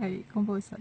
系公布神